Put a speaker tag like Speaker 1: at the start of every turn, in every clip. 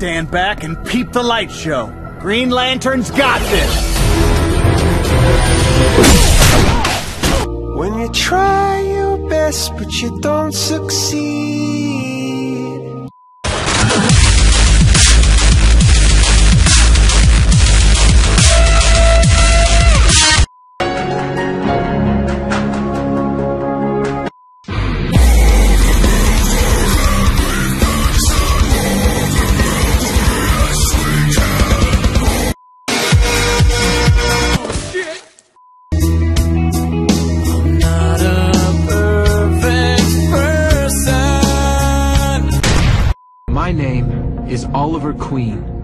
Speaker 1: stand back and peep the light show. Green Lantern's got this!
Speaker 2: When you try your best but you don't succeed
Speaker 3: My name is Oliver Queen.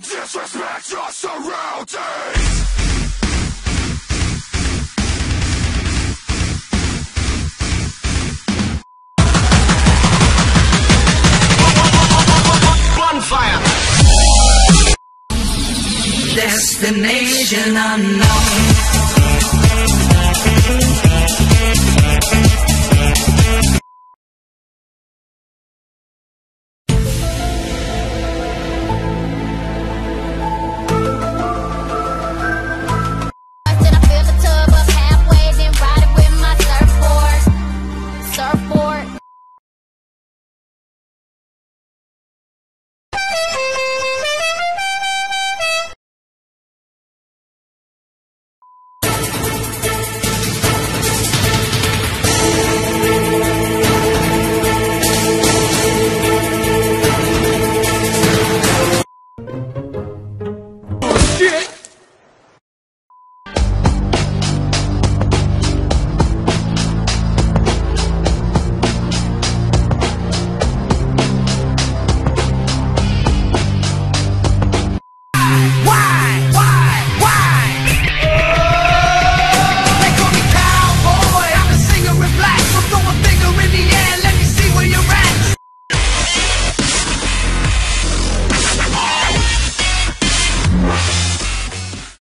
Speaker 4: Disrespect your surroundings! Bonfire!
Speaker 5: Destination unknown.